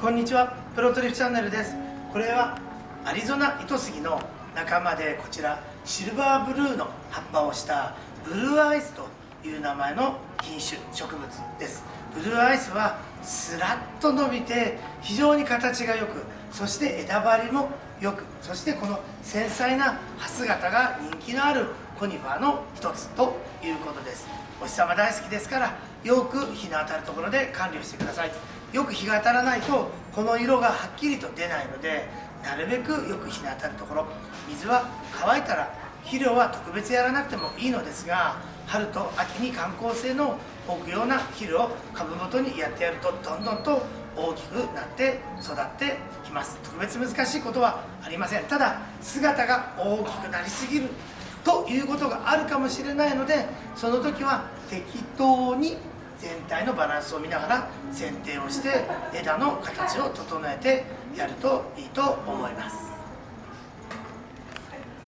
こんにちは。プロトリフチャンネルです。これはアリゾナ糸杉の仲間でこちらシルバーブルーの葉っぱをしたブルーアイスという名前の品種植物です。ブルーアイスはスラッと伸びて非常に形が良くそして枝張りも良くそしてこの繊細な葉姿が人気のあるコニファーの一つということです。お日様大好きですからよく日の当たるところで管理をしてください。よく日が当たらないとこの色がはっきりと出ないのでなるべくよく日の当たるところ。水は乾いたら肥料は特別やらなくてもいいのですが春と秋に観光性の置くような肥料を株元にやってやるとどんどんと大きくなって育ってきます。特別難しいことはありません。ただ姿が大きくなりすぎる。ということがあるかもしれないのでその時は適当に全体のバランスを見ながら剪定をして枝の形を整えてやるといいと思います。